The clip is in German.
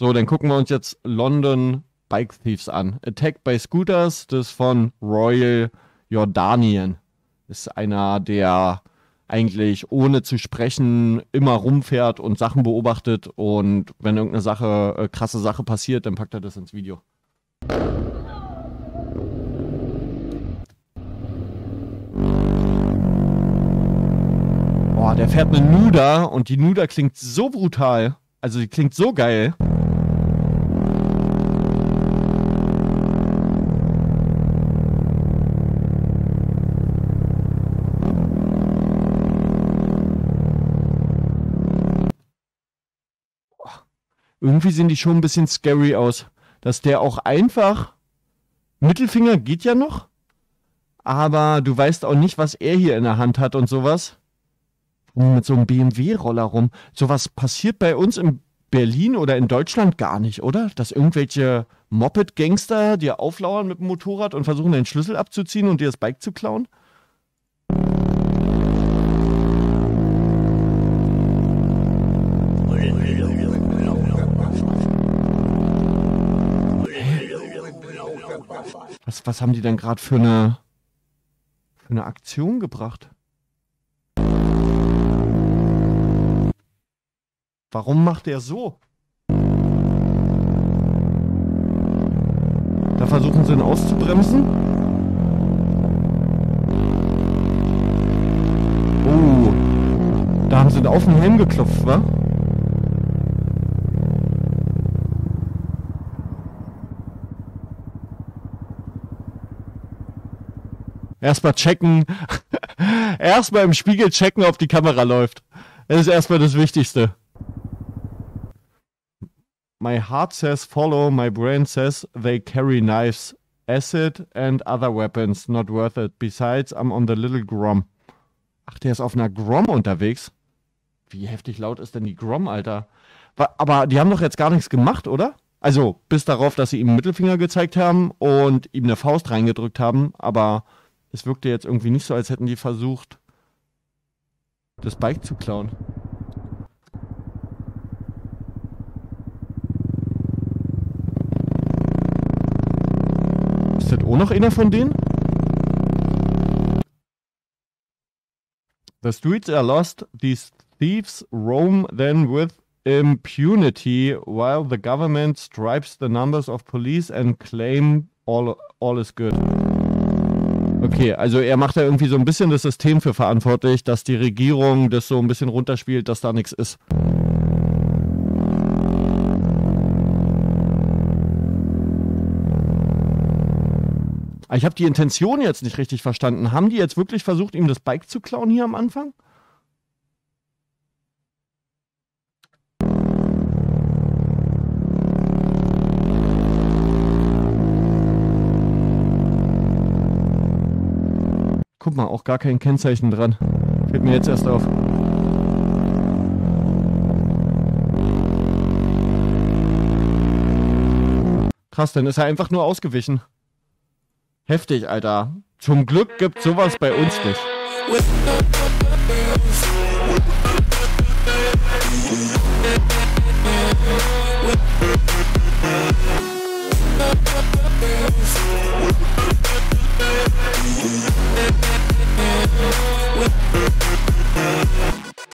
So, dann gucken wir uns jetzt London Bike Thieves an. Attack by Scooters, das von Royal Jordanien. Ist einer, der eigentlich ohne zu sprechen immer rumfährt und Sachen beobachtet und wenn irgendeine Sache, äh, krasse Sache passiert, dann packt er das ins Video. Boah, der fährt eine Nuda und die Nuda klingt so brutal. Also die klingt so geil. Irgendwie sehen die schon ein bisschen scary aus. Dass der auch einfach. Mittelfinger geht ja noch. Aber du weißt auch nicht, was er hier in der Hand hat und sowas. Mit so einem BMW-Roller rum. Sowas passiert bei uns in Berlin oder in Deutschland gar nicht, oder? Dass irgendwelche Moped-Gangster dir auflauern mit dem Motorrad und versuchen, deinen Schlüssel abzuziehen und dir das Bike zu klauen? Was, was haben die denn gerade für eine, für eine Aktion gebracht? Warum macht er so? Da versuchen sie ihn auszubremsen. Oh, da haben sie ihn auf den Helm geklopft, wa? Erstmal checken. erstmal im Spiegel checken, ob die Kamera läuft. Das ist erstmal das Wichtigste. My heart says follow, my brain says they carry knives, acid and other weapons, not worth it. Besides, I'm on the little Grom. Ach, der ist auf einer Grom unterwegs? Wie heftig laut ist denn die Grom, Alter? Aber die haben doch jetzt gar nichts gemacht, oder? Also, bis darauf, dass sie ihm einen Mittelfinger gezeigt haben und ihm eine Faust reingedrückt haben, aber es wirkte jetzt irgendwie nicht so, als hätten die versucht, das Bike zu klauen. Ist das auch noch einer von denen? The streets are lost. These thieves roam then with impunity while the government stripes the numbers of police and claim all, all is good. Okay, also er macht da irgendwie so ein bisschen das System für verantwortlich, dass die Regierung das so ein bisschen runterspielt, dass da nichts ist. Ich habe die Intention jetzt nicht richtig verstanden. Haben die jetzt wirklich versucht, ihm das Bike zu klauen hier am Anfang? Guck mal, auch gar kein Kennzeichen dran. Fällt mir jetzt erst auf. Krass, dann ist er einfach nur ausgewichen. Heftig, Alter. Zum Glück gibt sowas bei uns nicht.